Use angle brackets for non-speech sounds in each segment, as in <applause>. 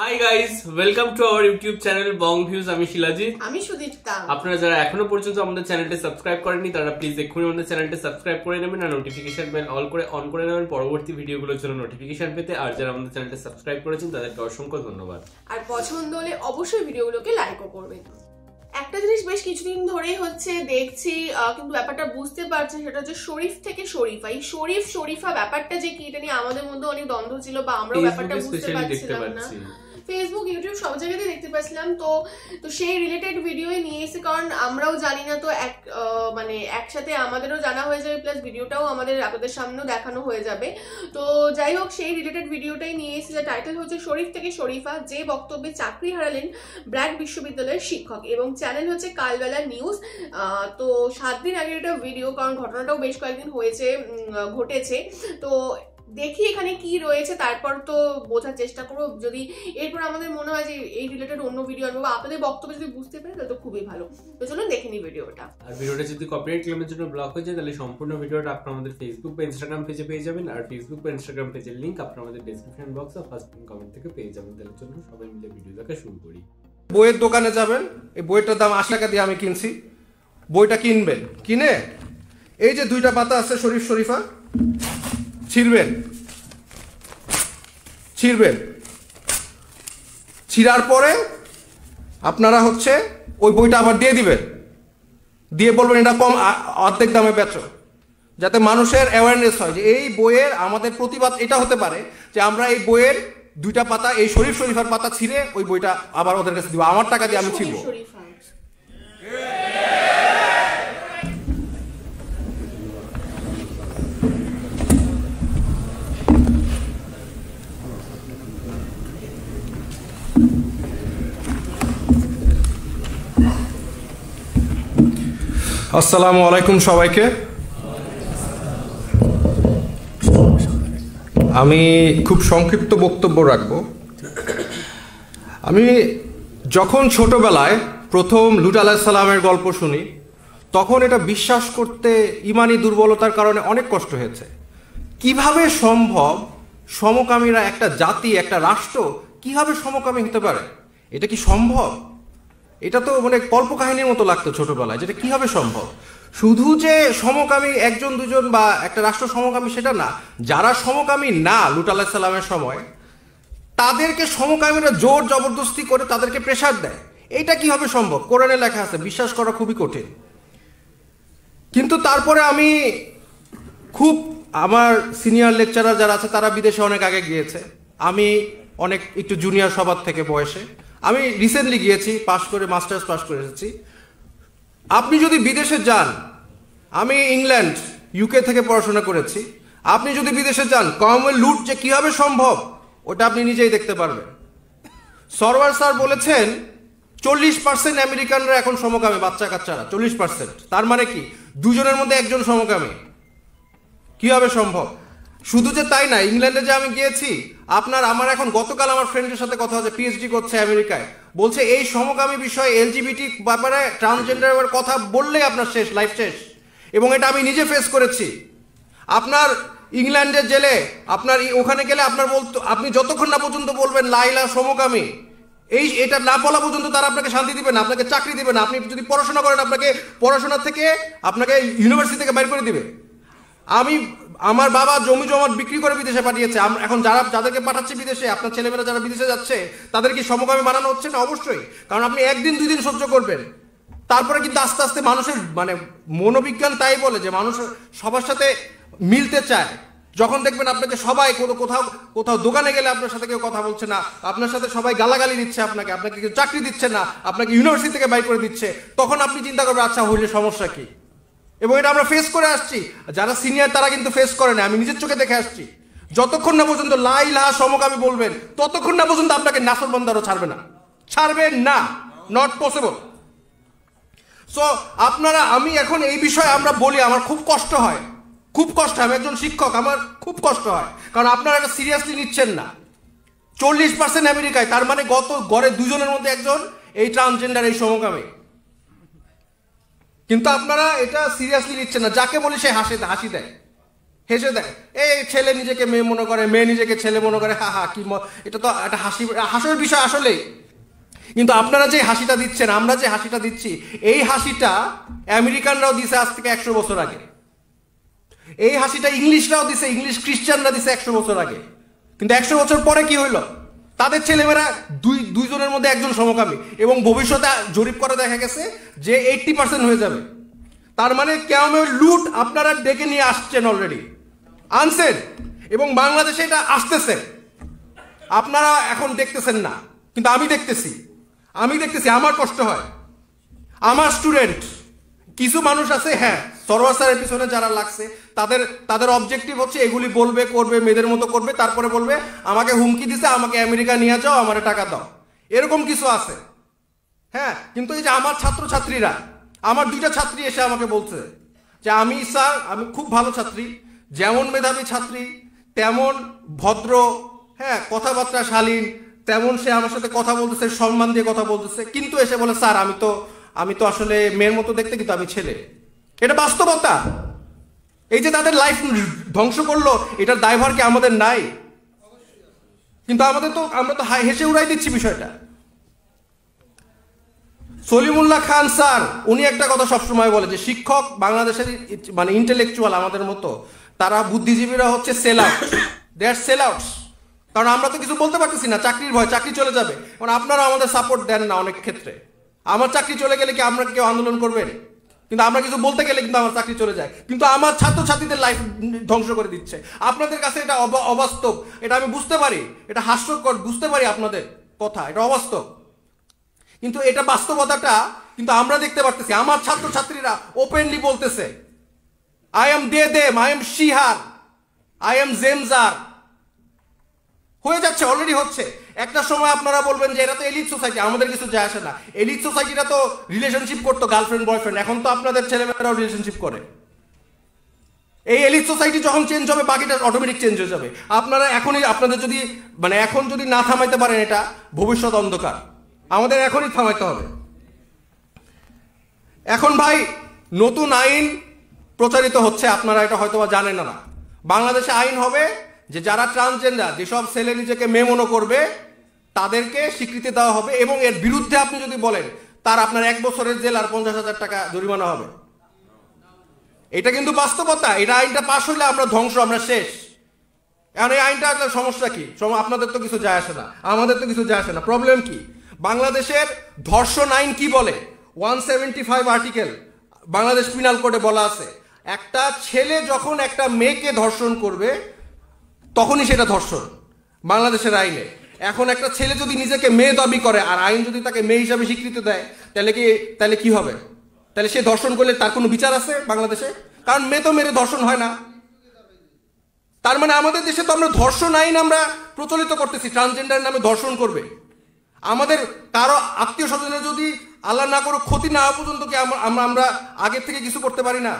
Hi guys welcome to our YouTube channel Bong Views আমি শিলাজিৎ আমি সুদীপ্তা। আপনারা যারা এখনও পর্যন্ত আমাদের চ্যানেলটা সাবস্ক্রাইব করেননি তারা প্লিজ এক্ষুনি আমাদের চ্যানেলটা সাবস্ক্রাইব করে নেবেন আর নোটিফিকেশন বেল অল করে অন করে নেবেন। পরবর্তী ভিডিওগুলোর জন্য নোটিফিকেশন পেতে আর যারা আমাদের চ্যানেলটা সাবস্ক্রাইব করেছেন তাদেরকে অসংখ্য ধন্যবাদ। আর পছন্দ হলে অবশ্যই ভিডিওগুলোকে লাইকও করবেন। একটা জিনিস বেশ কিছুদিন ধরেই হচ্ছে দেখছি কিন্তু ব্যাপারটা বুঝতে পারছি সেটা হচ্ছে শরীফ থেকে শরীফা। এই শরীফ শরীফা ব্যাপারটা যে কি এটা নিয়ে আমাদের মধ্যে অনেক দ্বন্দ্ব ছিল বা আমরাও ব্যাপারটা বুঝতে পারছিলাম না। ফেসবুক ইউটিউব সব জায়গাতেই দেখতে পাচ্ছিলাম তো তো সেই রিলেটেড ভিডিওই নিয়ে এসে, কারণ আমরাও জানি না তো এক মানে একসাথে আমাদেরও জানা হয়ে যাবে প্লাস ভিডিওটাও আমাদের আপনাদের সামনেও দেখানো হয়ে যাবে। তো যাই হোক, সেই রিলেটেড ভিডিওটাই নিয়ে এসে যে টাইটেল হচ্ছে শরীফ থেকে শরীফা, যে বক্তব্যে চাকরি হারালেন ব্র্যাক বিশ্ববিদ্যালয়ের শিক্ষক। এবং চ্যানেল হচ্ছে কালবেলা নিউজ তো সাত দিন আগের একটা ভিডিও কারণ ঘটনাটাও বেশ কয়েকদিন হয়েছে ঘটেছে। তো দেখি এখানে কি রয়েছে তারপর তো বোঝার চেষ্টা করব। যদি এরপর আমাদের মনে হয় যে এই রিলেটেড অন্য ভিডিও আনব বা আপনাদের বক্তব্য যদি বুঝতে পারি তাহলে তো খুবই ভালো। তো চলুন দেখে নি ভিডিওটা আর ভিডিওটা যদি কপিরাইট ক্লেমের জন্য ব্লক হয়ে যায় তাহলে সম্পূর্ণ ভিডিওটা আপনারা আমাদের ফেসবুক বা ইনস্টাগ্রাম পেজে পেয়ে যাবেন। আর ফেসবুক বা ইনস্টাগ্রাম পেজের লিংক আপনারা আমাদের ডেসক্রিপশন বক্স আর ফার্স্ট কমেন্ট থেকে পেয়ে যাবেন। তাহলে চলুন সবাই মিলে ভিডিও দেখা শুরু করি। বইয়ের দোকানে যাবেন এই বইটার দাম আশি টাকা দিয়ে আমি কিনছি। বইটা কিনবেন কিনে এই যে দুইটা পাতা আছে শরীফ শরীফা ছিঁড়বেন। ছিঁড়বেন। ছিঁড়ার পরে আপনারা হচ্ছে ওই বইটা আবার দিয়ে দিবেন। দিয়ে বলবেন এটা কম অর্ধেক দামে বেচো। যাতে মানুষের অ্যাওয়ারনেস হয় যে এই বইয়ের আমাদের প্রতিবাদ, এটা হতে পারে যে আমরা এই বইয়ের দুইটা পাতা, এই শরীফ শরীফার পাতা ছিঁড়ে ওই বইটা আবার ওদের কাছে দিব। আমার টাকা দিয়ে আমি ছিঁড়বো। আসসালামু আলাইকুম সবাইকে। আমি খুব সংক্ষিপ্ত বক্তব্য রাখব। আমি যখন ছোটবেলায় প্রথম লুট আলাহিসাল্লামের গল্প শুনি, তখন এটা বিশ্বাস করতে ইমানি দুর্বলতার কারণে অনেক কষ্ট হয়েছে। কীভাবে সম্ভব সমকামীরা একটা জাতি, একটা রাষ্ট্র, কীভাবে সমকামী হতে পারে? এটা কি সম্ভব? এটা তো মানে কল্পকাহিনীর মতো লাগতো ছোটবেলায়, যেটা কীভাবে সম্ভব? শুধু যে সমকামী একজন, দুজন বা একটা রাষ্ট্র সমকামী সেটা না, যারা সমকামী না, লুট আলাহিসাল্লামের সময়, তাদেরকে সমকামীরা জোর জবরদস্তি করে তাদেরকে প্রেশার দেয়। এইটা কীভাবে সম্ভব? কোরআনে লেখা আছে, বিশ্বাস করা খুবই কঠিন। কিন্তু তারপরে আমি খুব, আমার সিনিয়র লেকচারার যারা আছে, তারা বিদেশে অনেক আগে গিয়েছে। আমি অনেক, একটু জুনিয়র সবার থেকে বয়সে। আমি রিসেন্টলি গিয়েছি পাশ করে মাস্টার্স পাশ করে এসেছি। আপনি যদি বিদেশে যান, আমি ইংল্যান্ড ইউকে থেকে পড়াশোনা করেছি। আপনি যদি বিদেশে যান কমওয়েল লুট যে কীভাবে সম্ভব, ওটা আপনি নিজেই দেখতে পারবেন। সরওয়ার স্যার বলেছেন, চল্লিশ পার্সেন্ট আমেরিকানরা এখন সমকামী, বাচ্চা কাচ্চারা, চল্লিশ পার্সেন্ট তার মানে কি? দুজনের মধ্যে একজন সমকামী। কীভাবে সম্ভব? শুধু যে তাই না, ইংল্যান্ডে যে আমি গিয়েছি, আপনার, আমার এখন গতকাল আমার ফ্রেন্ডের সাথে কথা হচ্ছে পিএইচডি করছে আমেরিকায়। বলছে, এই সমকামী বিষয়ে এলজিবিটি ব্যাপারে ট্রান্সজেন্ডার কথা বললেই আপনার শেষ লাইফ শেষ। এবং এটা আমি নিজে ফেস করেছি। আপনার ইংল্যান্ডের জেলে, আপনার ওখানে গেলে আপনার বলতো, আপনি যতক্ষণ না পর্যন্ত বলবেন লাইলা সমকামী, এই, এটা না বলা পর্যন্ত তারা আপনাকে শান্তি দিবে না, আপনাকে চাকরি দিবে না, আপনি যদি পড়াশোনা করেন, আপনাকে পড়াশোনা থেকে, আপনাকে ইউনিভার্সিটি থেকে বাইর করে দিবে। আমি আমার বাবা জমি জমা বিক্রি করে বিদেশে পাঠিয়েছে। এখন যারা যাদেরকে পাঠাচ্ছে বিদেশে, আপনার ছেলেমেয়েরা যারা বিদেশে যাচ্ছে তাদের কি সমকামী বানানো হচ্ছে না? অবশ্যই। কারণ আপনি একদিন, দুই দিন সহ্য করবেন। তারপরে কিন্তু আস্তে আস্তে মানুষের মানে মনোবিজ্ঞান তাই বলে যে মানুষ সবার সাথে মিলতে চায়। যখন দেখবেন আপনাকে সবাই কোনো কোথাও কোথাও দোকানে গেলে আপনার সাথে কেউ কথা বলছে না, আপনার সাথে সবাই গালাগালি দিচ্ছে আপনাকে আপনাকে কেউ চাকরি দিচ্ছে না, আপনাকে ইউনিভার্সিটি থেকে বাই করে দিচ্ছে, তখন আপনি চিন্তা করবেন আচ্ছা হইলে সমস্যা কি? এবং এটা আমরা ফেস করে আসছি। যারা সিনিয়র তারা কিন্তু ফেস করে না। আমি নিজের চোখে দেখে আসছি। যতক্ষণ না পর্যন্ত লাই লাহা সমকামী বলবেন, ততক্ষণ না পর্যন্ত আপনাকে নাসর বন্দারও ছাড়বে না। ছাড়বে না। নট পসিবল সো আপনারা, আমি এখন এই বিষয়ে আমরা বলি, আমার খুব কষ্ট হয়। খুব কষ্ট হয়। আমি একজন শিক্ষক, আমার খুব কষ্ট হয়। কারণ আপনারা এটা সিরিয়াসলি নিচ্ছেন না। চল্লিশ পার্সেন্ট আমেরিকায় তার মানে গত গড়ে দুজনের মধ্যে একজন, এই ট্রান্সজেন্ডার এই সমকামী। কিন্তু আপনারা এটা সিরিয়াসলি নিচ্ছেন না। যাকে বলি সে হাসি হাসি দেয়। হেসে দেয়। এই ছেলে নিজেকে মেয়ে মনে করে, মেয়ে নিজেকে ছেলে মনে করে, হা হা, কি এটা তো একটা হাসি, হাসির বিষয় আসলেই। কিন্তু আপনারা যে হাসিটা দিচ্ছেন, আমরা যে হাসিটা দিচ্ছি, এই হাসিটা আমেরিকানরাও দিছে আজ থেকে একশো বছর আগে। এই হাসিটা ইংলিশরাও দিছে, ইংলিশ খ্রিস্টানরা দিছে একশো বছর আগে। কিন্তু একশো বছর পরে কি হইল? তাদের ছেলেমেয়েরা দুই দুইজনের মধ্যে একজন সমকামী এবং ভবিষ্যতে জরিপ করে দেখা গেছে যে এইটটি পার্সেন্ট হয়ে যাবে। তার মানে কেমন লুট আপনারা ডেকে নিয়ে আসছেন অলরেডি আনছেন এবং বাংলাদেশে এটা আসতেছে। আপনারা এখন দেখতেছেন না, কিন্তু আমি দেখতেছি। আমি দেখতেছি, আমার কষ্ট হয়। আমার স্টুডেন্ট কিছু মানুষ আছে হ্যাঁ সরোয়ার স্যারের পিছনে যারা লাগছে, তাদের তাদের অবজেক্টিভ হচ্ছে এগুলি বলবে, করবে, মেয়েদের মতো করবে, তারপরে বলবে, আমাকে হুমকি দিছে, আমাকে আমেরিকা নিয়ে যাও, আমার টাকা দাও। এরকম কিছু আছে। হ্যাঁ কিন্তু এই যে আমার ছাত্রছাত্রীরা, আমার দুইটা ছাত্রী এসে আমাকে বলছে যে, আমি স্যার, আমি খুব ভালো ছাত্রী, যেমন মেধাবী ছাত্রী, তেমন ভদ্র হ্যাঁ কথাবার্তা শালীন, তেমন সে আমার সাথে কথা বলতেছে, সম্মান দিয়ে কথা বলতেছে। কিন্তু এসে বলে, স্যার, আমি তো আমি তো আসলে মেয়ের মতো দেখতে, কিন্তু আমি ছেলে। এটা বাস্তবতা। এই যে তাদের লাইফ ধ্বংস করল, এটার দায়ভার কি আমাদের নাই? কিন্তু আমাদের তো আমরা তো হাই- হেসে উড়াই দিচ্ছি বিষয়টা। সলিমুল্লাহ খান স্যার, উনি একটা কথা সবসময় বলে যে, শিক্ষক বাংলাদেশের মানে ইন্টেলেকচুয়াল আমাদের মতো, তারা বুদ্ধিজীবীরা হচ্ছে sell out they are sellouts কারণ আমরা তো কিছু বলতে পারতেছি না, চাকরির ভয়, চাকরি চলে যাবে। কারণ আপনারা আমাদের সাপোর্ট দেন না অনেক ক্ষেত্রে। আমার চাকরি চলে গেলে কি আমরা কেউ আন্দোলন করবেন? কিন্তু আমরা কিছু বলতে গেলে কিন্তু আমার চাকরি চলে যায়। কিন্তু আমার ছাত্রছাত্রীদের লাইফ ধ্বংস করে দিচ্ছে। আপনাদের কাছে এটা অবা- অবাস্তব। এটা আমি বুঝতে পারি। এটা হাস্যকর, বুঝতে পারি আপনাদের কথা। এটা অবাস্তব। কিন্তু এটা বাস্তবতাটা কিন্তু আমরা দেখতে পারতেছি। আমার ছাত্রছাত্রীরা ওপেনলি বলতেছে I am they them I am she her I am ze zir হয়ে যাচ্ছে অলরেডি হচ্ছে। একটা সময় আপনারা বলবেন যে এটা তো এলিট সোসাইটি আমাদের কিছু যায় আসে না। এলিট সোসাইটিটা তো রিলেশনশিপ করতো গার্লফ্রেন্ড বয়ফ্রেন্ড এখন তো আপনাদের ছেলেমেয়েরাও রিলেশনশিপ করে। এই এলিট সোসাইটি যখন চেঞ্জ হবে, বাকিটা অটোমেটিক চেঞ্জ হয়ে যাবে। আপনারা এখনই, আপনাদের যদি মানে এখন যদি না থামাইতে পারেন এটা, ভবিষ্যৎ অন্ধকার। আমাদের এখনই থামাইতে হবে। এখন ভাই, নতুন আইন প্রচারিত হচ্ছে, আপনারা এটা হয়তো বা জানেন না। বাংলাদেশে আইন হবে যে যারা ট্রান্সজেন্ডার যেসব ছেলে নিজেকে মেয়ে মনে করবে, তাদেরকে স্বীকৃতি দেওয়া হবে এবং এর বিরুদ্ধে আপনি যদি বলেন, তার আপনার এক বছরের জেল আর পঞ্চাশ হাজার টাকা জরিমানা হবে। এটা কিন্তু বাস্তবতা। এটা আইনটা পাশ হলে আমরা ধ্বংস, আমরা শেষ। এখন এই আইনটা আসলে সমস্যা কি? আপনাদের তো কিছু যায় আসে না। আমাদের তো কিছু যায় আসে না। প্রবলেম কি? বাংলাদেশের ধর্ষণ আইন কি বলে? One seventy five article Bangladesh penal কোডে বলা আছে। একটা ছেলে যখন একটা মেয়েকে ধর্ষণ করবে তখনই সেটা ধর্ষণ। বাংলাদেশের আইনে। এখন একটা ছেলে যদি নিজেকে মেয়ে দাবি করে, আর আইন যদি তাকে মেয়ে হিসাবে স্বীকৃতি দেয়, তাহলে কি তাহলে কি হবে? তাহলে সে ধর্ষণ করলে তার কোনো বিচার আছে বাংলাদেশে? কারণ মেয়ে তো মেরে ধর্ষণ হয় না। তার মানে আমাদের দেশে তো আমরা ধর্ষণ আইন আমরা প্রচলিত করতেছি ট্রান্সজেন্ডার নামে ধর্ষণ করবে। আমাদের কারও আত্মীয় স্বজনের যদি আল্লাহ না করো ক্ষতি না হওয়া পর্যন্ত কি আমরা, আমরা- আগের থেকে কিছু করতে পারি না?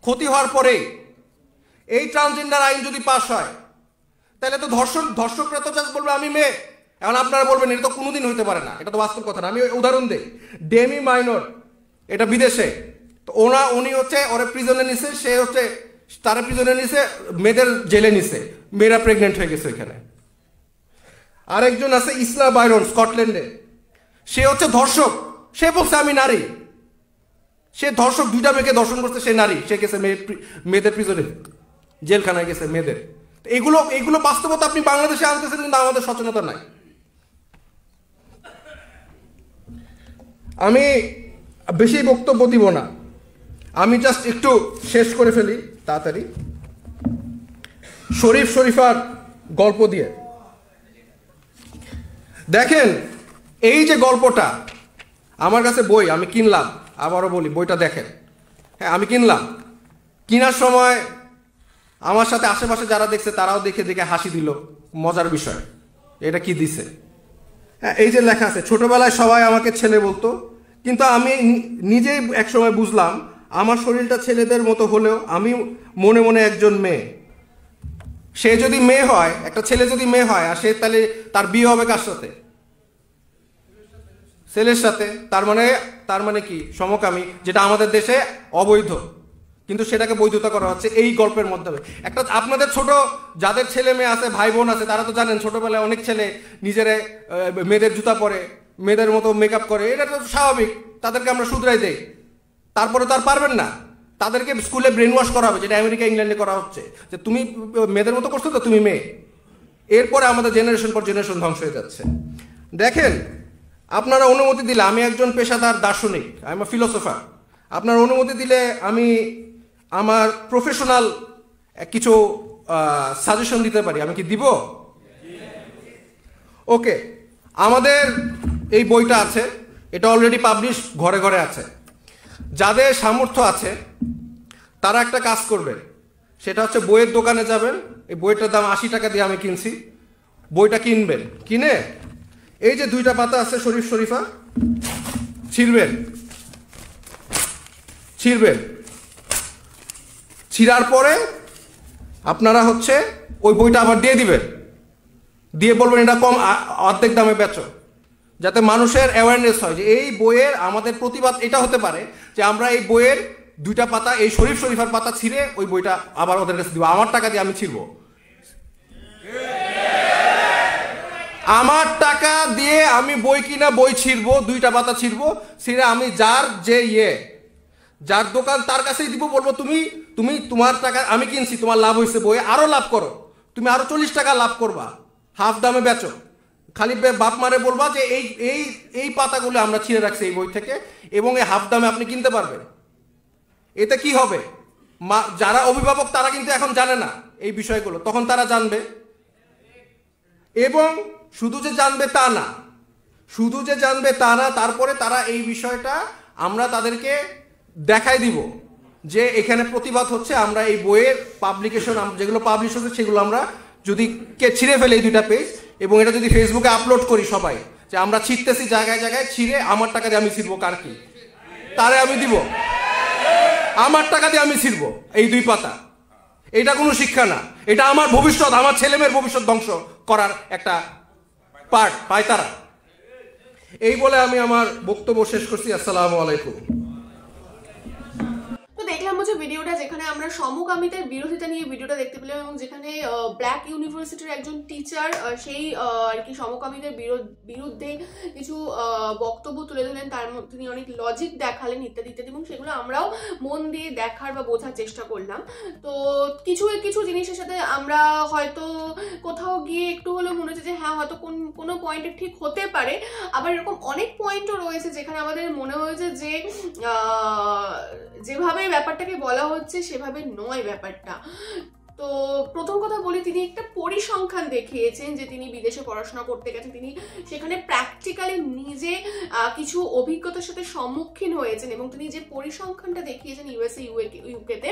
ক্ষতি হওয়ার পরে এই ট্রান্সজেন্ডার আইন যদি পাশ হয়, তাহলে তো ধর্ষণ ধর্ষকরা তো বলবে আমি মেয়ে। এখন আপনারা বলবেন, এটা তো কোনোদিন হইতে পারে না। এটা তো বাস্তব কথা না। আমি উদাহরণ দিই। ডেমি মাইনর এটা বিদেশে। তো ওনা, উনি হচ্ছে, ওরে প্রিজনে নিছে, সে হচ্ছে, তারা প্রিজনে নিছে, মেয়েদের জেলে নিছে। মেয়েরা প্রেগনেন্ট হয়ে গেছে ওইখানে। আরেকজন আছে ইসলা বাইরন, স্কটল্যান্ডে। সে হচ্ছে ধর্ষক। সে বলছে, আমি নারী। সে ধর্ষক দুইটা মেয়েকে ধর্ষণ করছে, সে নারী। সে গেছে মেয়ে, মেয়েদের প্রিজনে জেলখানায় গেছে মেয়েদের। এগুলো এগুলো বাস্তবতা আপনি বাংলাদেশে আনতেছেন কিন্তু আমাদের সচেতনতা নাই। আমি বেশি বক্তব্য দিব না। আমি জাস্ট একটু শেষ করে ফেলি, তাড়াতাড়ি। শরীফ শরীফার গল্প দিয়ে। দেখেন, এই যে গল্পটা, আমার কাছে বই, আমি কিনলাম, আবারও বলি, বইটা দেখেন। হ্যাঁ আমি কিনলাম। কেনার সময় আমার সাথে আশেপাশে যারা দেখছে, তারাও দেখে দেখে হাসি দিল। মজার বিষয়। এটা কি দিছে? হ্যাঁ এই যে লেখা আছে, ছোটবেলায় সবাই আমাকে ছেলে বলতো, কিন্তু আমি নিজেই একসময় বুঝলাম, আমার শরীরটা ছেলেদের মতো হলেও আমি মনে মনে একজন মেয়ে। সে যদি মেয়ে হয়, একটা ছেলে যদি মেয়ে হয়, আর সে তাহলে তার বিয়ে হবে কার সাথে? ছেলের সাথে। তার মানে তার মানে কি? সমকামী, যেটা আমাদের দেশে অবৈধ। কিন্তু সেটাকে বৈধতা করা হচ্ছে এই গল্পের মাধ্যমে। একটা আপনাদের ছোট, যাদের ছেলে মেয়ে আছে ভাই বোন আছে, তারা তো জানেন, ছোটবেলায় অনেক ছেলে নিজেরা মেয়েদের জুতা পরে, মেয়েদের মতো মেকআপ করে, এটা তো স্বাভাবিক, তাদেরকে আমরা শুধরাই দেই। তারপরে তো আর পারবেন না। তাদেরকে স্কুলে ব্রেন ওয়াশ করা হবে যেটা আমেরিকা, ইংল্যান্ডে করা হচ্ছে। যে তুমি, মেয়েদের মতো করছ তো, তুমি মেয়ে। এরপরে আমাদের জেনারেশন পর জেনারেশন ধ্বংস হয়ে যাচ্ছে। দেখেন, আপনারা অনুমতি দিলে, আমি একজন পেশাদার দার্শনিক আই এম ফিলোসফার আপনার অনুমতি দিলে আমি আমার প্রফেশনাল কিছু সাজেশন দিতে পারি? আমি কি দিব? ওকে আমাদের এই বইটা আছে। এটা অলরেডি পাবলিশ ঘরে ঘরে আছে। যাদের সামর্থ্য আছে, তারা একটা কাজ করবেন সেটা হচ্ছে বইয়ের দোকানে যাবেন। এই বইটার দাম আশি টাকা দিয়ে আমি কিনছি। বইটা কিনবেন। কিনে এই যে দুইটা পাতা আছে, শরীফ শরীফা, ছিঁড়বেন। ছিঁড়বেন। ছিঁড়ার পরে আপনারা হচ্ছে ওই বইটা আবার দিয়ে দিবেন। দিয়ে বলবেন, এটা কম অর্ধেক দামে বেচো। যাতে মানুষের অ্যাওয়ারনেস হয় যে এই বইয়ের আমাদের প্রতিবাদ, এটা হতে পারে যে আমরা এই বইয়ের দুইটা পাতা, এই শরীফ শরীফার পাতা ছিঁড়ে ওই বইটা আবার ওদের কাছে দিব। আমার টাকা দিয়ে আমি ছিঁড়বো। আমার টাকা দিয়ে আমি বই কিনা, বই ছিঁড়বো, দুইটা পাতা ছিঁড়বো, ছিঁড়ে আমি যার যে ইয়ে যার দোকান তার কাছেই দিব, বলব, তুমি তুমি তোমার টাকা আমি কিনছি, তোমার লাভ হয়েছে বই আরও লাভ করো। তুমি আরও চল্লিশ টাকা লাভ করবা, হাফ দামে বেচো। খালি বাপ মারে বলবা যে, এই এই এই পাতাগুলো আমরা ছিঁড়ে রাখছি এই বই থেকে এবং এই হাফ দামে আপনি কিনতে পারবেন। এতে কি হবে? মা, যারা অভিভাবক তারা কিন্তু এখন জানে না এই বিষয়গুলো। তখন তারা জানবে। এবং শুধু যে জানবে তা না, শুধু যে জানবে তা না, তারপরে তারা এই বিষয়টা আমরা তাদেরকে দেখাই দিব যে এখানে প্রতিবাদ হচ্ছে, আমরা এই বইয়ের পাবলিকেশন যেগুলো পাবলিশ হচ্ছে সেগুলো আমরা যদি কে ছিঁড়ে ফেলে এই দুইটা পেজ এবং এটা যদি ফেসবুকে আপলোড করি সবাই, যে আমরা ছিঁড়তেছি জায়গায় জায়গায়, ছিঁড়ে আমার টাকা দিয়ে আমি ছিঁড়বো কার কি? তারে আমি দিব। আমার টাকা দিয়ে আমি ছিঁড়বো এই দুই পাতা। এটা কোনো শিক্ষা না। এটা আমার ভবিষ্যৎ, আমার ছেলেমেয়ের ভবিষ্যৎ ধ্বংস করার একটা পার্ট পায় তারা। এই বলে আমি আমার বক্তব্য শেষ করছি। আসসালামু আলাইকুম। হচ্ছে ভিডিওটা যেখানে আমরা সমকামিতার বিরোধিতা নিয়ে ভিডিওটা দেখতে পেলাম এবং যেখানে ব্ল্যাক ইউনিভার্সিটির একজন টিচার সেই আর কি সমকামীদের বিরো- বিরুদ্ধে কিছু বক্তব্য তুলে ধরলেন। তার মধ্যে তিনি অনেক লজিক দেখালেন ইত্যাদি ইত্যাদি এবং সেগুলো আমরাও মন দিয়ে দেখার বা বোঝার চেষ্টা করলাম। তো কিছু কিছু জিনিসের সাথে আমরা হয়তো কোথাও গিয়ে একটু হলেও মনে হচ্ছে যে হ্যাঁ হয়তো কোন, কোনো পয়েন্টে ঠিক হতে পারে। আবার এরকম অনেক পয়েন্টও রয়েছে যেখানে আমাদের মনে হয়েছে যে যেভাবে ব্যাপারটাকে বলা হচ্ছে সেভাবে নয় ব্যাপারটা। তো প্রথম কথা বলি, তিনি একটা পরিসংখ্যান দেখিয়েছেন যে তিনি বিদেশে পড়াশোনা করতে গেছেন। তিনি সেখানে প্র্যাকটিক্যালি নিজে কিছু অভিজ্ঞতার সাথে সম্মুখীন হয়েছেন এবং তিনি যে পরিসংখ্যানটা দেখিয়েছেন ইউএসএ ইউকেতে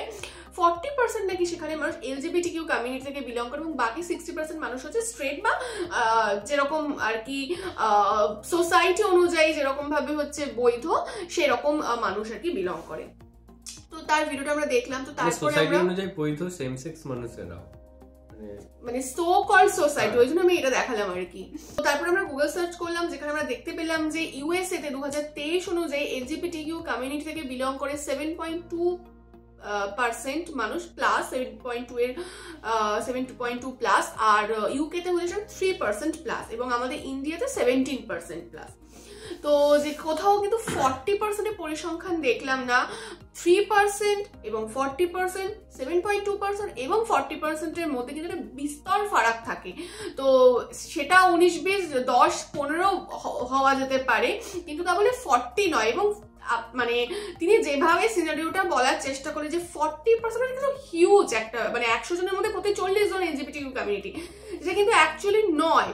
ফর্টি পার্সেন্ট নাকি সেখানে মানুষ এলজিবিটি কিউ কমিউনিটি থেকে বিলং করে এবং বাকি সিক্সটি পার্সেন্ট মানুষ হচ্ছে স্ট্রেট বা যেরকম আর কি সোসাইটি অনুযায়ী যেরকমভাবে হচ্ছে বৈধ, সেরকম মানুষ আর কি বিলং করে। তো তার ভিডিওটা আমরা দেখলাম তো তারপরে সোসাইটি আমরা অনুযায়ী বৈধ সেম সেক্স মানুষেরাও মানে মানে সো কল সোসাইটি ওই জন্য আমি এটা দেখালাম আর কি। তো তারপর আমরা গুগল সার্চ করলাম যেখানে আমরা দেখতে পেলাম যে ইউএসএ তে দু অনুযায়ী এলজিবিটি কিউ কমিউনিটি থেকে বিলং করে সেভেন পয়েন্ট টু পার্সেন্ট মানুষ প্লাস সেভেন পয়েন্ট টু এর seven two point two plus আর ইউকেতে হয়েছে থ্রি পার্সেন্ট প্লাস এবং আমাদের ইন্ডিয়াতে সেভেন্টিন পার্সেন্ট প্লাস তো যে কোথাও কিন্তু ফর্টি পার্সেন্টের পরিসংখ্যান দেখলাম না থ্রি পার্সেন্ট এবং forty percent seven point two percent এবং ফর্টি পার্সেন্টের মধ্যে কিন্তু একটা বিস্তর ফারাক থাকে। তো সেটা উনিশ বিশ দশ পনেরো হওয়া যেতে পারে, কিন্তু তা বলে ফর্টি নয় এবং মানে তিনি যেভাবে সিনারিওটা বলার চেষ্টা করে যে ফর্টি পার্সেন্ট কিন্তু হিউজ একটা মানে একশো জনের মধ্যে প্রতি চল্লিশ জন এলজিবিটি কমিউনিটি যেটা কিন্তু অ্যাকচুয়ালি নয়।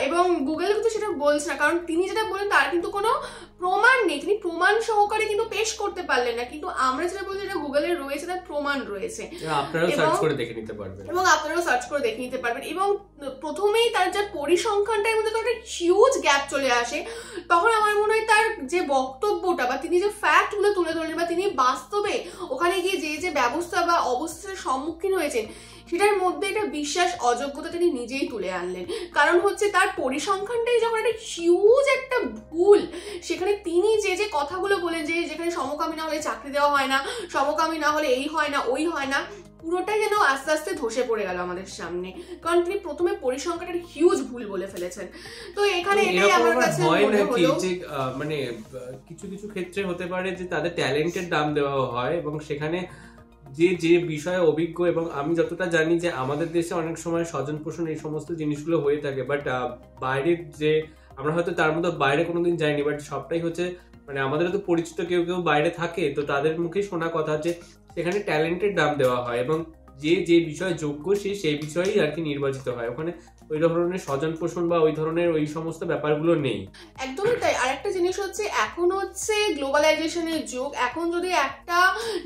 এবং গুগল কিন্তু সেটা বলছে না কারণ তিনি যেটা বলেন তার কিন্তু কোনো প্রমাণ নেই। তিনি প্রমাণ সহকারে কিন্তু পেশ করতে পারলেন না কিন্তু আমরা যেটা বলছি যেটা গুগলে রয়েছে তার প্রমাণ রয়েছে। আপনারাও এবং- সার্চ করে দেখে নিতে পারবেন। এবং আপনারাও সার্চ করে দেখে নিতে পারবেন। এবং প্রথমেই তার যে পরিসংখ্যানটার মধ্যে তো একটা হিউজ গ্যাপ চলে আসে তখন আমার মনে হয় তার যে বক্তব্যটা বা তিনি যে ফ্যাক্টগুলো তুলে ধরলেন বা তিনি বাস্তবে ওখানে গিয়ে যে যে ব্যবস্থা বা অবস্থার সম্মুখীন হয়েছেন সেটার মধ্যে একটা বিশ্বাস অযোগ্যতা তিনি নিজেই তুলে আনলেন। কারণ হচ্ছে তার পরিসংখ্যানটাই যখন একটা হিউজ একটা ভুল সেখানে তিনি যে যে কথাগুলো বলেন যে যেখানে সমকামী না হলে চাকরি দেওয়া হয় না সমকামী না হলে এই হয় না ওই হয় না পুরোটাই যেন আস্তে আস্তে ধসে পড়ে গেল আমাদের সামনে। কারণ তিনি প্রথমে পরিসংখ্যাটার হিউজ ভুল বলে ফেলেছেন। তো এখানে এটাই আমার কাছে মনে হলো মানে কিছু কিছু ক্ষেত্রে হতে পারে যে তাদের ট্যালেন্টের দাম দেওয়া হয় এবং সেখানে যে যে বিষয়ে অভিজ্ঞ এবং আমি যতটা জানি যে আমাদের দেশে অনেক সময় স্বজন পোষণ এই সমস্ত জিনিসগুলো হয়ে থাকে বাট বাইরের যে, আমরা হয়তো তার মধ্যে বাইরে কোনোদিন যাইনি বাট সবটাই হচ্ছে মানে আমাদের তো পরিচিত কেউ কেউ বাইরে থাকে, তো তাদের মুখে শোনা কথা যে সেখানে ট্যালেন্টের দাম দেওয়া হয় এবং যে যে বিষয়ে যোগ্য সে সেই বিষয়েই আর কি নির্বাচিত হয়। ওখানে ওই ধরনের স্বজন পোষণ বা ওই ধরনের ওই সমস্ত ব্যাপারগুলো নেই। একদমই তাই। আর একটা জিনিস হচ্ছে, এখন হচ্ছে গ্লোবালাইজেশনের যুগ। এখন যদি একটা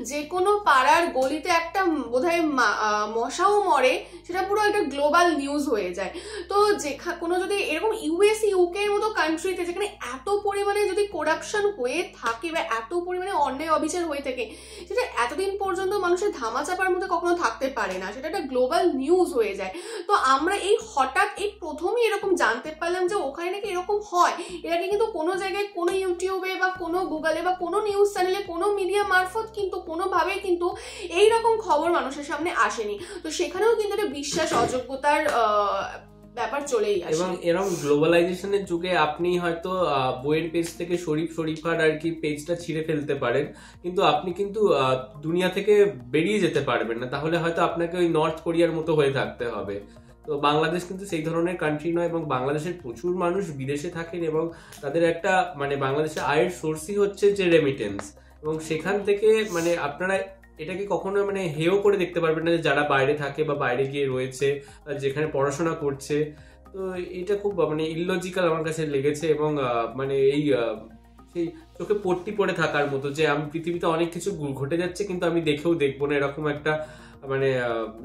যে কোনো পাড়ার গলিতে একটা বোধহয় মশাও মরে, সেটা পুরো একটা গ্লোবাল নিউজ হয়ে যায়। তো যেখা, কোনো যদি এরকম ইউএস ইউকে এর মতো কান্ট্রিতে যেখানে এত পরিমাণে যদি করাপশন হয়ে থাকে বা এত পরিমাণে অন্যায় অবিচার হয়ে থাকে, সেটা এতদিন পর্যন্ত মানুষের ধামাচাপার মধ্যে কখনো থাকতে পারে না। সেটা একটা গ্লোবাল নিউজ হয়ে যায়। তো আমরা এই হঠাৎ এই প্রথমই এরকম জানতে পারলাম যে ওখানে নাকি এরকম হয়। আগে কিন্তু কোনো জায়গায় কোনো ইউটিউবে বা কোনো গুগলে বা কোনো নিউজ চ্যানেলে কোনো মিডিয়া মারফত কিন্তু কোনোভাবেই কিন্তু এই রকম খবর মানুষের সামনে আসেনি। তো সেখানেও কিন্তু একটা বিশ্বাস অযোগ্যতার ব্যাপার চলেই আসে। এবং এরকম গ্লোবালাইজেশনের যুগে আপনি হয়তো বইয়ের পেজ থেকে শরীফ শরীফার আর কি পেজটা ছিঁড়ে ফেলতে পারেন। কিন্তু আপনি কিন্তু দুনিয়া থেকে বেরিয়ে যেতে পারবেন না। তাহলে হয়তো আপনাকে ওই নর্থ কোরিয়ার মতো হয়ে থাকতে হবে। তো বাংলাদেশ কিন্তু সেই ধরনের কান্ট্রি নয় এবং বাংলাদেশের প্রচুর মানুষ বিদেশে থাকেন এবং তাদের একটা মানে বাংলাদেশের আয়ের সোর্সই হচ্ছে যে রেমিটেন্স এবং সেখান থেকে মানে আপনারা এটাকে কখনো মানে হেও করে দেখতে পারবেন না যে যারা বাইরে থাকে বা বাইরে গিয়ে রয়েছে যেখানে পড়াশোনা করছে। তো এটা খুব মানে ইললজিক্যাল আমার কাছে লেগেছে এবং মানে এই সেই চোখে পট্টি পড়ে থাকার মতো যে আমি পৃথিবীতে অনেক কিছু ঘটে যাচ্ছে কিন্তু আমি দেখেও দেখব না, এরকম একটা মানে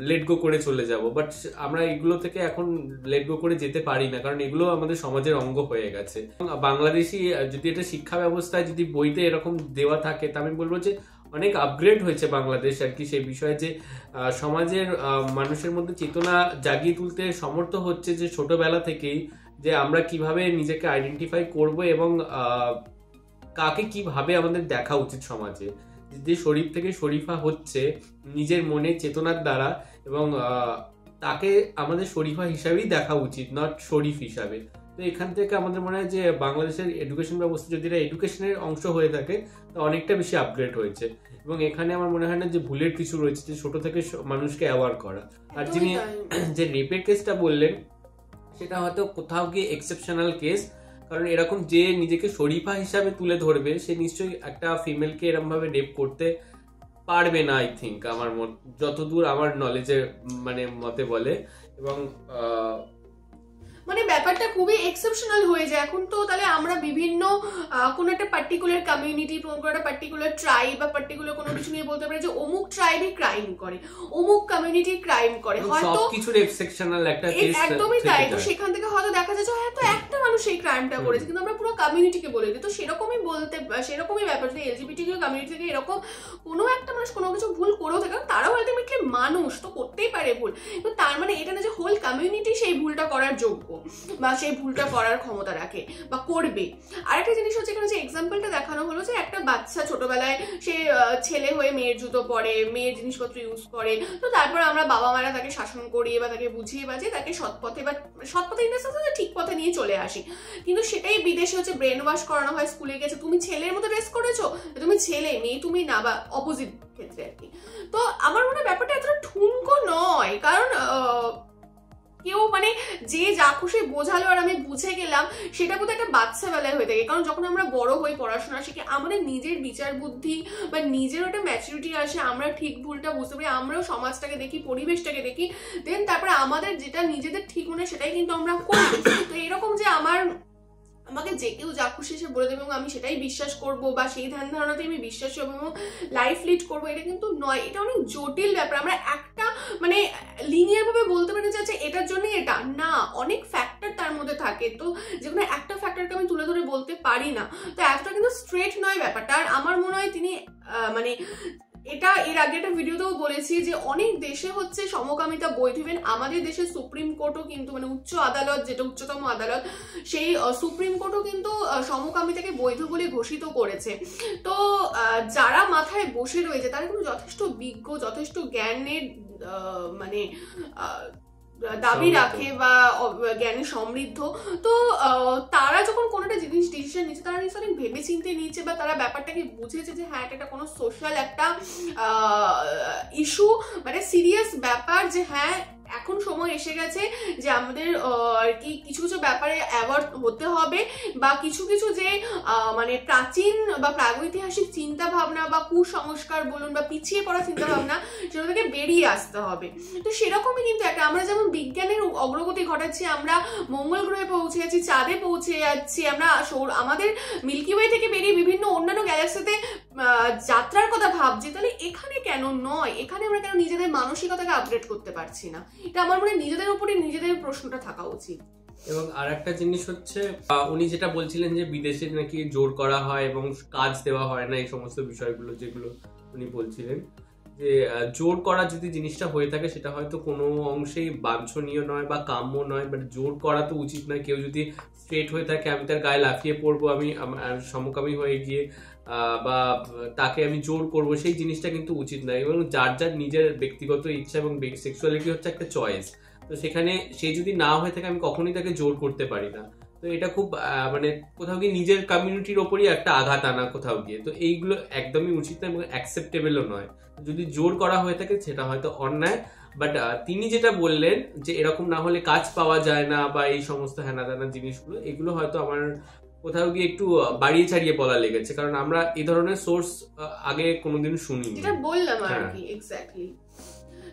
লেট গো করে চলে যাব। বাট আমরা এগুলো থেকে এখন লেট গো করে যেতে পারি না, কারণ এগুলো আমাদের সমাজের অঙ্গ হয়ে গেছে। বাংলাদেশি যদি এটা শিক্ষা ব্যবস্থায় যদি বইতে এরকম দেওয়া থাকে, তা আমি বলব যে অনেক আপগ্রেড হয়েছে বাংলাদেশ আর কি সেই বিষয়ে যে সমাজের মানুষের মধ্যে চেতনা জাগিয়ে তুলতে সমর্থ হচ্ছে যে ছোটবেলা থেকেই যে আমরা কীভাবে নিজেকে আইডেন্টিফাই করব এবং কাকে কীভাবে আমাদের দেখা উচিত সমাজে। যে শরীফ থেকে শরীফা হচ্ছে নিজের মনে চেতনার দ্বারা এবং তাকে আমাদের শরীফা হিসাবেই দেখা উচিত নট শরীফ হিসাবে। তো এখান থেকে আমাদের মনে হয় যে বাংলাদেশের এডুকেশন ব্যবস্থা যদি এটা এডুকেশনের অংশ হয়ে থাকে তো অনেকটা বেশি আপগ্রেড হয়েছে। এবং এখানে আমার মনে হয় না যে ভুলের কিছু রয়েছে যে ছোট থেকে মানুষকে অ্যাওয়ার করা। আর যিনি <clears throat> যে রেপের কেসটা বললেন সেটা হয়তো কোথাও গিয়ে এক্সেপশনাল কেস কারণ এরকম যে নিজেকে শরীফা হিসাবে তুলে ধরবে সে নিশ্চয়ই একটা ফিমেলকে এরকম ভাবে রেপ করতে পারবে না আই থিঙ্ক আমার যতদূর আমার নলেজে মানে মতে বলে। এবং মানে ব্যাপারটা খুবই এক্সেপশনাল হয়ে যায়। এখন তো তাহলে আমরা বিভিন্ন কোনো একটা পার্টিকুলার কমিউনিটি কোনো একটা পার্টিকুলার ট্রাইব বা পার্টিকুলার কোনো কিছু নিয়ে বলতে পারি যে অমুক ট্রাইবই ক্রাইম করে অমুক কমিউনিটি ক্রাইম করে। হয়তো সবকিছুর এক্সেপশনাল একটা কেস একদমই তাই। তো সেখান থেকে হয়তো দেখা যাচ্ছে হ্যাঁ তো একটা মানুষ এই ক্রাইমটা করেছে। কিন্তু আমরা পুরো কমিউনিটিকে বলে দিই। তো সেরকমই বলতে সেরকমই ব্যাপার যদি এলজিবিটি কমিউনিটি থেকে এরকম কোনো একটা মানুষ কোনো কিছু ভুল করেও থাকে কারণ তারাও আলটিমেটলি মানুষ তো করতেই পারে ভুল। কিন্তু তার মানে এটা না যে হোল কমিউনিটি সেই ভুলটা করার যোগ্য বা সেই ভুলটা করার ক্ষমতা রাখে বা করবে। আরেকটা জিনিস হচ্ছে এখানে যে এক্সাম্পলটা দেখানো হলো যে একটা বাচ্চা ছোটবেলায় সে ছেলে হয়ে মেয়ের জুতো পরে মেয়ের জিনিসপত্র ইউজ করে তো তারপর আমরা বাবা মারা তাকে শাসন করিয়ে বা তাকে বুঝিয়ে বাজিয়ে তাকে সৎ পথে বা সৎ পথে ঠিক পথে নিয়ে চলে আসি। কিন্তু সেটাই বিদেশে হচ্ছে ব্রেন ওয়াশ করানো হয় স্কুলে গেছে। তুমি ছেলের মতো ড্রেস করেছ তুমি ছেলে, মেয়ে তুমি না, বা অপোজিট ক্ষেত্রে আর কি। তো আমার মনে হয় ব্যাপারটা এতটা ঠুনকো নয়, কারণ কেউ মানে যে যা খুশি বোঝালো আর আমি বুঝে গেলাম, সেটা বোধহয় একটা বাচ্চা বেলায় হয়ে থাকে। কারণ যখন আমরা বড় হই পড়াশোনা শিখি, আমাদের নিজের বিচার বুদ্ধি বা নিজের একটা ম্যাচুরিটি আসে, আমরা ঠিক ভুলটা বুঝতে পারি, আমরাও সমাজটাকে দেখি, পরিবেশটাকে দেখি দেন তারপরে আমাদের যেটা নিজেদের ঠিক মনে সেটাই কিন্তু আমরা করি। তো এরকম যে আমার আমাকে যে কেউ যা খুশি সে বলে দেবে এবং আমি সেটাই বিশ্বাস করব বা সেই ধ্যান ধারণাতে আমি বিশ্বাস এবং লাইফ লিড করব, এটা কিন্তু নয়। এটা অনেক জটিল ব্যাপার। আমরা একটা মানে লিনিয়ারভাবে বলতে পারি যে আচ্ছা এটার জন্যই এটা। না, অনেক ফ্যাক্টর তার মধ্যে থাকে। তো যে কোনো একটা ফ্যাক্টরকে আমি তুলে ধরে বলতে পারি না। তো এতটা কিন্তু স্ট্রেট নয় ব্যাপারটা। আর আমার মনে হয় তিনি মানে এটা এর আগে একটা ভিডিওতেও বলেছি যে অনেক দেশে হচ্ছে সমকামিতা বৈধ। ইভেন আমাদের দেশে সুপ্রিম কোর্টও কিন্তু মানে উচ্চ আদালত, যেটা উচ্চতম আদালত, সেই সুপ্রিম কোর্টও কিন্তু সমকামিতাকে বৈধ বলে ঘোষিত করেছে। তো যারা মাথায় বসে রয়েছে তারা কিন্তু যথেষ্ট বিজ্ঞ, যথেষ্ট জ্ঞানের মানে দাবি রাখে বা জ্ঞানে সমৃদ্ধ। তো তারা যখন কোনো একটা জিনিস ডিসিশন নিচ্ছে তারা নিশ্চয়ই অনেক ভেবে চিনতে নিচ্ছে বা তারা ব্যাপারটাকে বুঝেছে যে হ্যাঁ এটা কোনো সোশ্যাল একটা ইস্যু মানে সিরিয়াস ব্যাপার যে হ্যাঁ এখন সময় এসে গেছে যে আমাদের আর কি কিছু কিছু ব্যাপারে অ্যাওয়ার্ড হতে হবে বা কিছু কিছু যে মানে প্রাচীন বা প্রাগৈতিহাসিক চিন্তা ভাবনা বা কুসংস্কার বলুন বা পিছিয়ে পড়া চিন্তা ভাবনা সেটা থেকে বেরিয়ে আসতে হবে। তো সেরকমই কিন্তু একটা, আমরা যেমন বিজ্ঞানের অগ্রগতি ঘটাচ্ছি, আমরা মঙ্গল গ্রহে পৌঁছে যাচ্ছি, চাঁদে পৌঁছে যাচ্ছি, আমরা আমাদের মিল্কি ওয়ে থেকে বেরিয়ে বিভিন্ন অন্যান্য গ্যালাক্সিতে যাত্রার কথা ভাবছি, তাহলে এখানে কেন নয়? এখানে আমরা কেন নিজেদের মানসিকতাকে আপডেট করতে পারছি না? এটা আমার মনে নিজেদের উপরে নিজেদের প্রশ্নটা থাকা উচিত। এবং আর একটা জিনিস হচ্ছে উনি যেটা বলছিলেন যে বিদেশে নাকি জোর করা হয় এবং কাজ দেওয়া হয় না, এই সমস্ত বিষয়গুলো যেগুলো উনি বলছিলেন। যে জোর করা যদি জিনিসটা হয়ে থাকে, সেটা হয়তো কোনো অংশেই বাঞ্ছনীয় নয় বা কাম্য নয় বাট জোর করা তো উচিত নয়। কেউ যদি স্ট্রেট হয়ে থাকে, আমি তার গায়ে লাফিয়ে পড়ব, আমি সমকামী হয়ে গিয়ে বা তাকে আমি জোর করব, সেই জিনিসটা কিন্তু উচিত নয়। এবং যার যার নিজের ব্যক্তিগত ইচ্ছা এবং সেক্সুয়ালিটি হচ্ছে একটা চয়েস তো সেখানে সে যদি না হয়ে থাকে, আমি কখনোই তাকে জোর করতে পারি না। তো এটা খুব মানে কোথাও গিয়ে নিজের কমিউনিটির ওপরই একটা আঘাত আনা কোথাও গিয়ে। তো এইগুলো একদমই উচিত না এবং অ্যাকসেপ্টেবলও নয়। যদি জোর করা হয়ে থাকে, সেটা হয়তো অন্যায়। বাট তিনি যেটা বললেন যে এরকম না হলে কাজ পাওয়া যায় না বা এই সমস্ত হ্যানা ত্যানা জিনিসগুলো, এগুলো হয়তো আমার কোথাও গিয়ে একটু বাড়িয়ে ছাড়িয়ে বলা লেগেছে। কারণ আমরা এই ধরনের সোর্স আগে কোনোদিন শুনিনি। যেটা বললাম আর হ্যাঁ। কি এক্স্যাক্টলি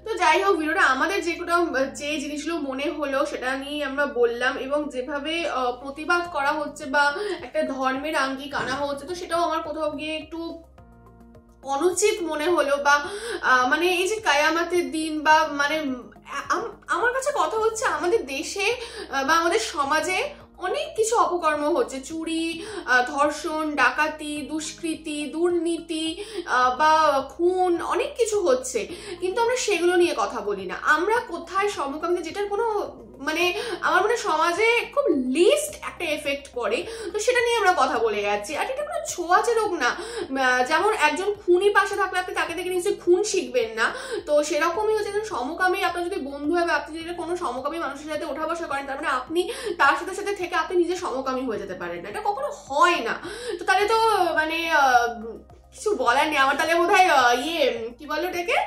তো যাই হোক ভিডিওটা আমাদের যে কোনো যে জিনিসগুলো মনে হলো সেটা নিয়ে আমরা বললাম এবং যেভাবে প্রতিবাদ করা হচ্ছে বা একটা ধর্মের আঙ্গিক আনা হচ্ছে তো সেটাও আমার কোথাও গিয়ে একটু অনুচিত মনে হলো বা মানে এই যে কায়ামাতের দিন বা মানে আমার কাছে কথা হচ্ছে আমাদের দেশে বা আমাদের সমাজে অনেক কিছু অপকর্ম হচ্ছে। চুরি ধর্ষণ, ডাকাতি, দুষ্কৃতি, দুর্নীতি বা খুন, অনেক কিছু হচ্ছে। কিন্তু আমরা সেগুলো নিয়ে কথা বলি না। আমরা কোথায় সমকামিতা যেটার কোনো মানে আমার মনে সমাজে খুব লিস্ট একটা এফেক্ট পড়ে তো সেটা নিয়ে আমরা কথা বলে যাচ্ছি। আর এটা কোনো ছোঁয়াচে রোগ না। যেমন একজন খুনি পাশে থাকলে আপনি তাকে দেখে নিশ্চয়ই খুন শিখবেন না। তো সেরকমই হচ্ছে একজন সমকামী আপনার যদি বন্ধু হবে আপনি যদি কোনো সমকামী মানুষের সাথে ওঠা বসা করেন, তার মানে আপনি তার সাথে সাথে থেকে আপনি নিজে সমকামী হয়ে যেতে পারেন না। এটা কখনো হয় না। তো তাহলে তো মানে কিছু বলার নেই। আমার তাহলে বোধ ইয়ে কি বলো এটাকে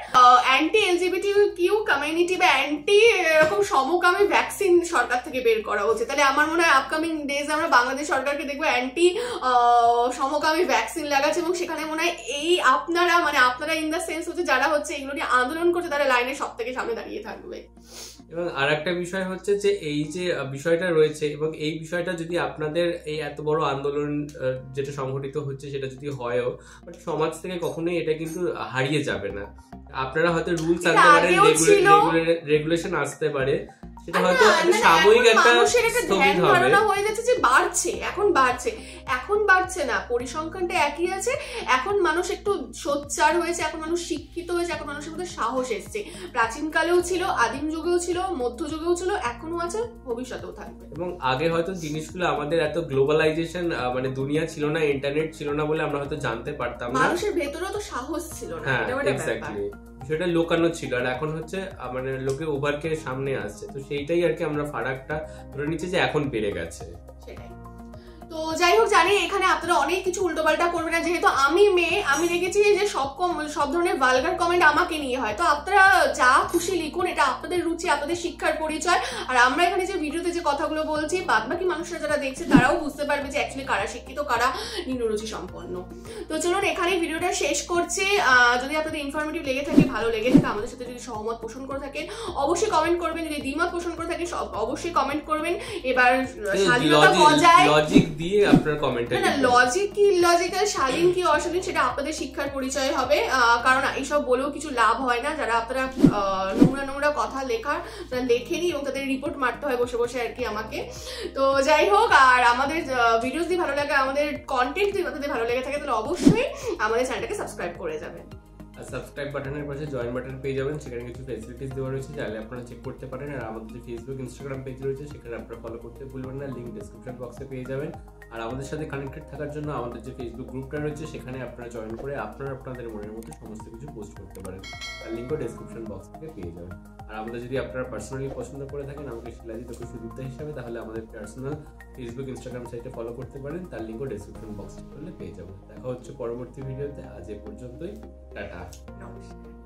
অ্যান্টি এলজিবিটি কিউ কমিউনিটি বা অ্যান্টি এরকম সমকামী ভ্যাকসিন সরকার থেকে বের করা উচিত তাহলে আমার মনে হয় আপকামিং ডেজ আমরা বাংলাদেশ সরকারকে দেখব অ্যান্টি সমকামী ভ্যাকসিন লাগাচ্ছে এবং সেখানে মনে হয় এই আপনারা মানে আপনারা ইন দ্য সেন্স হচ্ছে যারা হচ্ছে এগুলো নিয়ে আন্দোলন করছে, তারা লাইনে সব থেকে সামনে দাঁড়িয়ে থাকবে। এবং আর একটা বিষয় হচ্ছে যে এই যে বিষয়টা রয়েছে এবং এই বিষয়টা যদি আপনাদের এই এত বড় আন্দোলন যেটা সংঘটিত হচ্ছে সেটা যদি হয়ও বাট সমাজ থেকে কখনোই এটা কিন্তু হারিয়ে যাবে না আপনারা হয়তো রুলস আনতে পারেন। রেগুলেশন আসতে পারে সেটা হয়তো মানে সাময়িক একটা স্থগিত হবে বাড়ছে এখন বাড়ছে। এখন বাড়ছে না পরিসংখ্যানটা একই আছে। এখন মানুষ একটু সোচ্চার হয়েছে এখন মানুষ শিক্ষিত হয়েছে এখন মানুষের মধ্যে সাহস এসছে। প্রাচীনকালেও ছিল আদিম যুগেও ছিল মধ্যযুগেও ছিল এখনও আছে ভবিষ্যতেও থাকবে। এবং আগে হয়তো জিনিসগুলো আমাদের এত গ্লোবালাইজেশন মানে দুনিয়া ছিল না ইন্টারনেট ছিল না বলে আমরা হয়তো জানতে পারতাম না। মানুষের ভেতরেও তো সাহস ছিল না হ্যাঁ এক্স্যাক্টলি বিষয়টা লোকানো ছিল। আর এখন হচ্ছে মানে লোকে ওভারকে সামনে আসছে। তো সেইটাই আর কি আমরা ফারাকটা ধরে নিচ্ছি যে এখন বেড়ে গেছে। সেটাই। তো যাই হোক জানি এখানে আপনারা অনেক কিছু উল্টোপাল্টা করবেন না। যেহেতু আমি মেয়ে আমি দেখেছি যে সব কম সব ধরনের ভালগার কমেন্ট আমাকে নিয়ে হয়। তো আপনারা যা খুশি লিখুন এটা আপনাদের রুচি আপনাদের শিক্ষার পরিচয়। আর আমরা এখানে যে ভিডিওতে যে কথাগুলো বলছি বাদ বাকি মানুষরা যারা দেখছে তারাও বুঝতে পারবে যে অ্যাকচুয়ালি কারা শিক্ষিত কারা নিম্নরুচি সম্পন্ন। তো চলুন এখানে ভিডিওটা শেষ করছি। আহ, যদি আপনাদের ইনফরমেটিভ লেগে থাকে ভালো লেগে থাকে আমাদের সাথে যদি সহমত পোষণ করে থাকেন অবশ্যই কমেন্ট করবেন। যদি দ্বিমত পোষণ করে থাকে সব- অবশ্যই কমেন্ট করবেন। এবার স্বাধীনতা বজায় দিয়ে আপনার কমেন্টে না লজিক কি ইলজিক্যাল শালীন কি অশালীন সেটা আপনাদের শিক্ষার পরিচয় হবে। কারণ এইসব বলেও কিছু লাভ হয় না। যারা আপনারা নোংরা নোংরা কথা লেখার লেখেনি এবং তাদের রিপোর্ট মারতে হয় বসে বসে আর কি আমাকে। তো যাই হোক আর আমাদের ভিডিওস যদি ভালো লাগে আমাদের কন্টেন্ট যদি আপনাদের ভালো লেগে থাকে তাহলে অবশ্যই আমাদের চ্যানেলটাকে সাবস্ক্রাইব করে যাবেন। আর সাবস্ক্রাইব বাটনের পাশে জয়েন বাটন পেয়ে যাবেন। সেখানে কিছু ফেসিলিটিস দেওয়া রয়েছে, চাইলে আপনারা চেক করতে পারেন। আর আমাদের যে ফেসবুক ইনস্টাগ্রাম পেজ রয়েছে, সেখানে আপনারা ফলো করতে ভুলবেন না। লিঙ্ক ডিসক্রিপশন বক্সে পেয়ে যাবেন। আর আমাদের সাথে কানেক্টেড থাকার জন্য আমাদের যে ফেসবুক গ্রুপটা রয়েছে, সেখানে আপনারা জয়েন করে আপনারা আপনাদের মনের মতো সমস্ত কিছু পোস্ট করতে পারেন। তার লিঙ্কও ডিসক্রিপশন বক্স থেকে পেয়ে যাবেন। আর আমাদের যদি আপনারা পার্সোনালি পছন্দ করে থাকেন, আমাকে ওকে সুদীপ্তা হিসাবে, তাহলে আমাদের পার্সোনাল ফেসবুক ইনস্টাগ্রাম সাইটে ফলো করতে পারেন। তার লিঙ্কও ডিসক্রিপশন বক্সে করলে পেয়ে যাবেন। দেখা হচ্ছে পরবর্তী ভিডিওতে আজ এ পর্যন্তই। টাটা। No.